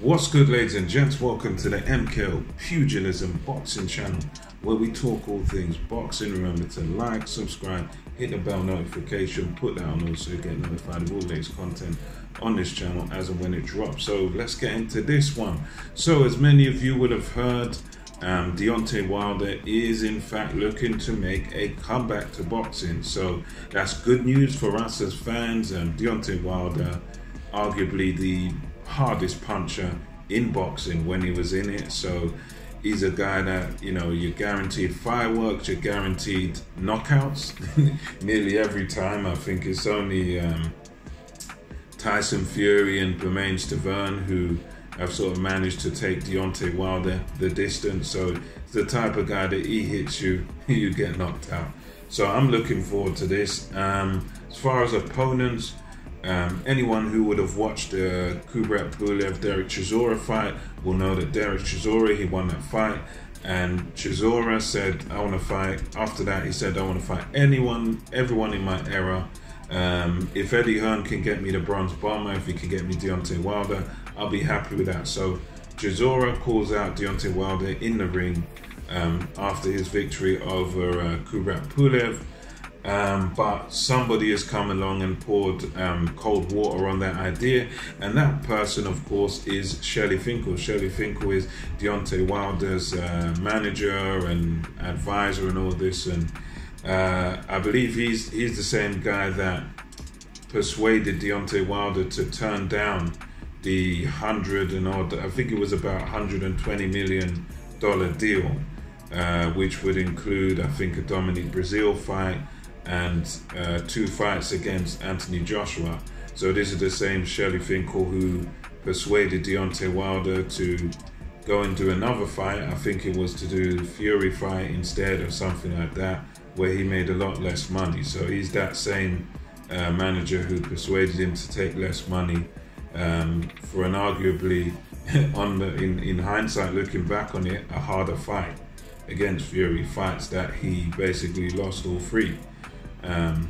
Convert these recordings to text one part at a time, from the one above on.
What's good, ladies and gents? Welcome to the MKO Pugilism Boxing channel where we talk all things boxing. Remember to like, subscribe, hit the bell notification, put that on also get notified of all latest content on this channel as and when it drops. So let's get into this one. So, as many of you would have heard, um, Deontay Wilder is in fact looking to make a comeback to boxing. So that's good news for us as fans. Um, Deontay Wilder, arguably the hardest puncher in boxing when he was in it. So he's a guy that, you know, you're guaranteed fireworks, you're guaranteed knockouts nearly every time. I think it's only um, Tyson Fury and Bermane Stiverne who have sort of managed to take Deontay Wilder the distance. So it's the type of guy that he hits you, you get knocked out. So I'm looking forward to this. Um, as far as opponents, um, anyone who would have watched the Kubrat Pulev Derek Chisora fight will know that Derek Chisora he won that fight, and Chisora said, "I want to fight." After that, he said, "I want to fight anyone, everyone in my era." Um, if Eddie Hearn can get me the bronze bomber, if he can get me Deontay Wilder, I'll be happy with that. So Chisora calls out Deontay Wilder in the ring um, after his victory over uh, Kubrat Pulev. Um, but somebody has come along and poured um, cold water on that idea, and that person, of course, is Shelly Finkel. Shelly Finkel is Deontay Wilder's uh, manager and advisor and all this, and uh, I believe he's he's the same guy that persuaded Deontay Wilder to turn down the hundred and odd, I think it was about 120 million dollar deal, uh, which would include, I think, a Dominic Breazeale fight and uh, two fights against Anthony Joshua. So this is the same Shelly Finkel who persuaded Deontay Wilder to go and do another fight. I think it was to do Fury fight instead or something like that, where he made a lot less money. So he's that same uh, manager who persuaded him to take less money um, for an arguably, on the, in, in hindsight, looking back on it, a harder fight against Fury. Fights that he basically lost all three um,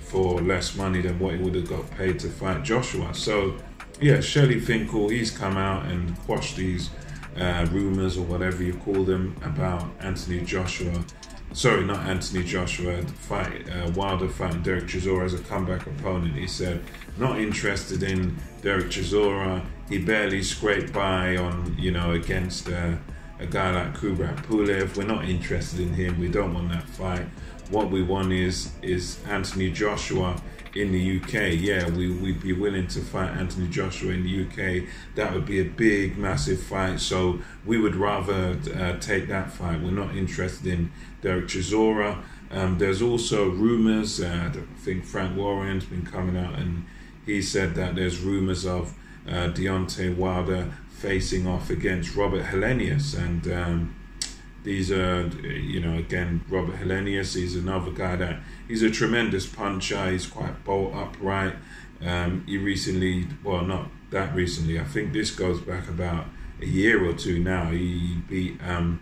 for less money than what he would have got paid to fight Joshua. So, yeah, Shelly Finkel, he's come out and quashed these uh, rumors or whatever you call them about Anthony Joshua. Sorry, not Anthony Joshua. Fight uh, Wilder fighting Derek Chisora as a comeback opponent. He said not interested in Derek Chisora. He barely scraped by on you know against uh, a guy like Kubrat Pulev. We're not interested in him. We don't want that fight what we want is is Anthony Joshua in the UK. Yeah, we, we'd be willing to fight Anthony Joshua in the UK. That would be a big, massive fight. So we would rather uh, take that fight. We're not interested in Derek Chisora. Um, there's also rumors. Uh, I think Frank Warren's been coming out and he said that there's rumors of uh, Deontay Wilder facing off against Robert Helenius and. Um, these are, you know, again, Robert Helenius, he's another guy that he's a tremendous puncher. He's quite bolt upright. Um, he recently, well, not that recently, I think this goes back about a year or two now. He beat um,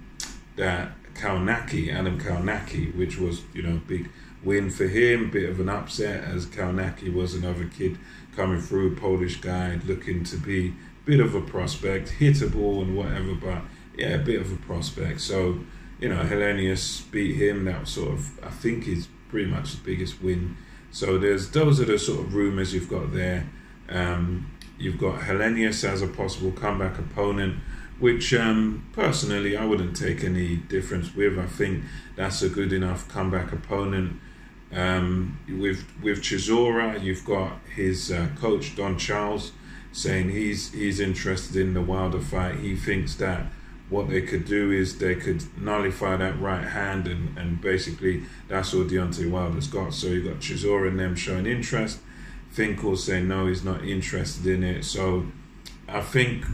that Kownacki, Adam Kownacki, which was, you know, big win for him, bit of an upset as Kownacki was another kid coming through, Polish guy looking to be a bit of a prospect, hittable and whatever, but yeah, a bit of a prospect. So, you know, Helenius beat him. That sort of, I think, is pretty much the biggest win. So there's those are the sort of rumours you've got there. Um, you've got Helenius as a possible comeback opponent, which um, personally I wouldn't take any difference with. I think that's a good enough comeback opponent. Um, with with Chisora, you've got his uh, coach Don Charles saying he's he's interested in the Wilder fight. He thinks that what they could do is they could nullify that right hand and, and basically that's all Deontay Wilder's got. So you've got Chisora and them showing interest. Finkel saying no, he's not interested in it. So I think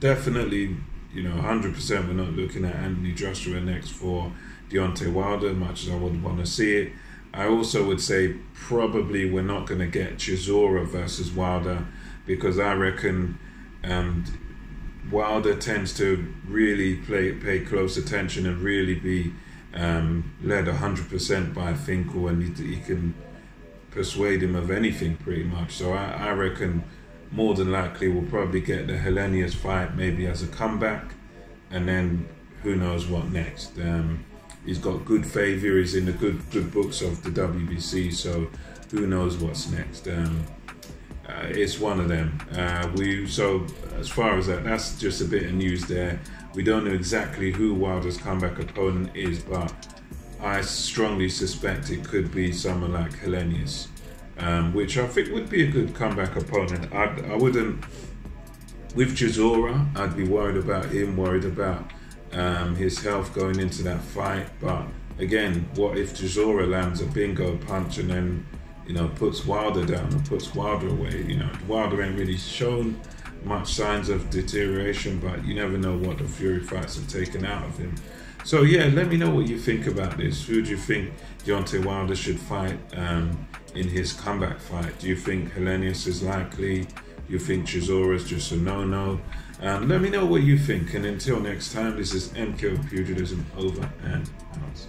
definitely, you know, 100% we're not looking at Anthony Joshua next for Deontay Wilder, much as I would want to see it. I also would say probably we're not going to get Chisora versus Wilder because I reckon um, Wilder tends to really play, pay close attention and really be um, led 100% by Finkel, and he, he, can persuade him of anything pretty much. So I, I reckon more than likely we'll probably get the Helenius fight maybe as a comeback, and then who knows what next. Um, he's got good favour. He's in the good good books of the WBC, so who knows what's next. Um, uh, it's one of them. Uh, we so as far as that, that's just a bit of news there. We don't know exactly who Wilder's comeback opponent is, but I strongly suspect it could be someone like Helenius, um, which I think would be a good comeback opponent. I'd, I wouldn't. With Chisora, I'd be worried about him, worried about um, his health going into that fight. But again, what if Chisora lands a bingo punch and then you know, puts Wilder down or puts Wilder away. You know, Wilder ain't really shown much signs of deterioration, but you never know what the Fury fights have taken out of him. So yeah, let me know what you think about this. Who do you think Deontay Wilder should fight um, in his comeback fight? Do you think Helenius is likely? Do you think Chisora is just a no-no? Um, let me know what you think. And until next time, this is MK Pugilism over and out.